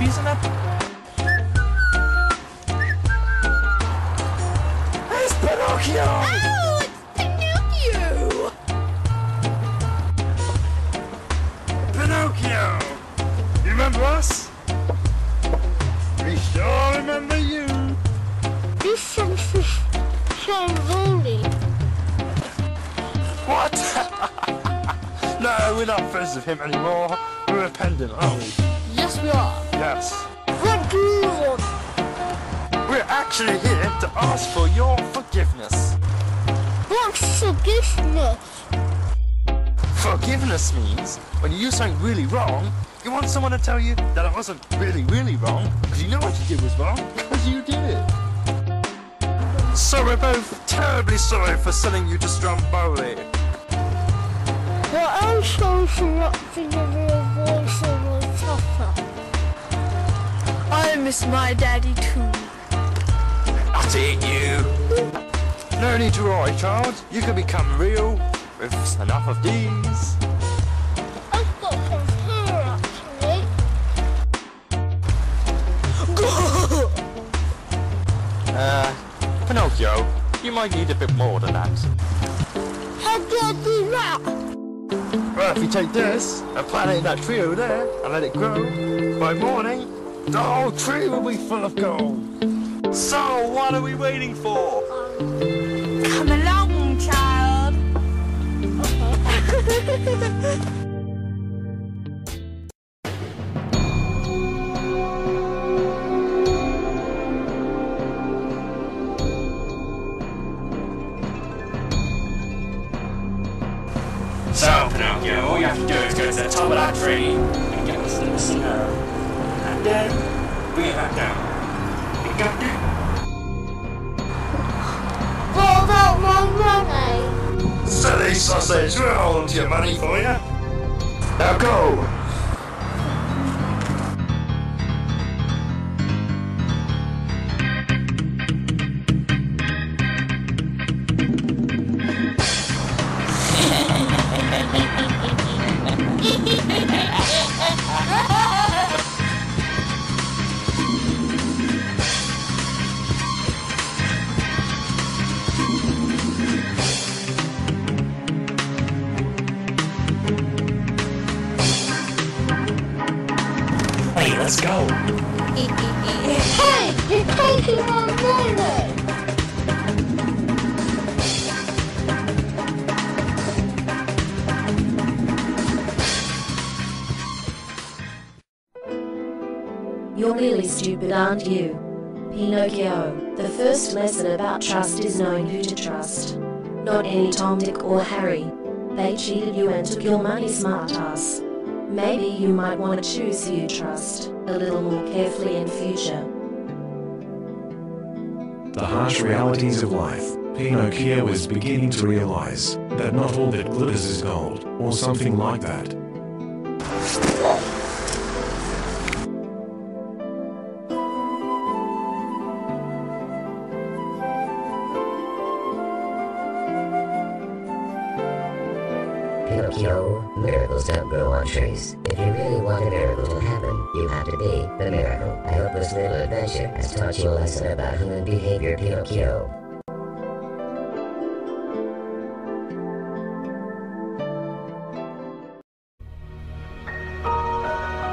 in that? It's Pinocchio! Oh, it's Pinocchio! Pinocchio! You remember us? We still remember you! This sounds is so lonely. What? no, we're not friends with him anymore. We're repentant, aren't we? Yes, we are. Yes. You? We're actually here to ask for your forgiveness. What's forgiveness? Forgiveness means when you do something really wrong, you want someone to tell you that it wasn't really, really wrong, because you know what you did was wrong, because you did it. So we're both terribly sorry for sending you to Stromboli. Well, I'm sorry for not voice a little tougher. Miss my daddy too. Not it, you. No need to worry, child. You can become real with enough of these. I've got some hair actually. Uh, Pinocchio, you might need a bit more than that. How do I do that? Well, if you take this and plant it in that tree over there and let it grow, by morning, the whole tree will be full of gold. So, what are we waiting for? Come along, child. So, Pinocchio, all you have to do is go to the top of that tree and get us some snow. And then, bring it back down. You got it? what about my money? Silly sausage, we're holding to your money for you. Now go! Let's go. Hey, you're taking my money. You're really stupid, aren't you? Pinocchio, the first lesson about trust is knowing who to trust. Not any Tom, Dick, or Harry. They cheated you and took your money, smartass. Maybe you might want to choose who you trust a little more carefully in future. The harsh realities of life. Pinocchio is beginning to realize that not all that glitters is gold, or something like that. Pinocchio, miracles don't grow on trees. If you really want a miracle to happen, you have to be the miracle. I hope this little adventure has taught you a lesson about human behavior, Pinocchio.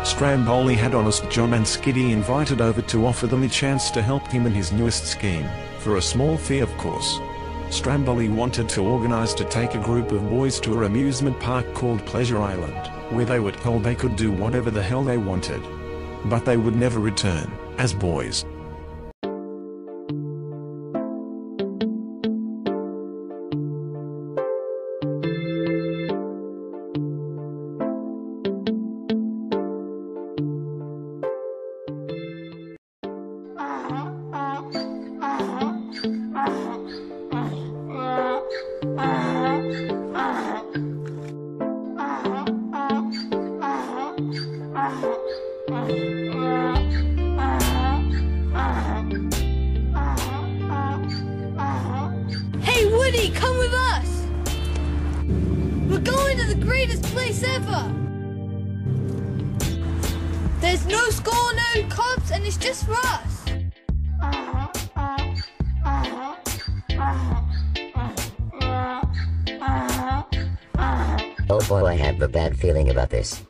Stromboli had Honest John and Skiddy invited over to offer them a chance to help him in his newest scheme, for a small fee of course. Stromboli wanted to organize to take a group of boys to a amusement park called Pleasure Island, where they were told they could do whatever the hell they wanted. But they would never return, as boys. Woody, come with us. We're going to the greatest place ever. There's no school, no cops, and it's just for us. Oh boy, I have a bad feeling about this.